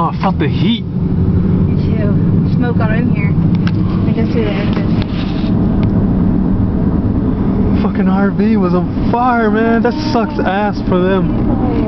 Oh, I felt the heat. Me too. Smoke got in here. I can see the engine. Fucking RV was on fire, man. That sucks ass for them. Oh,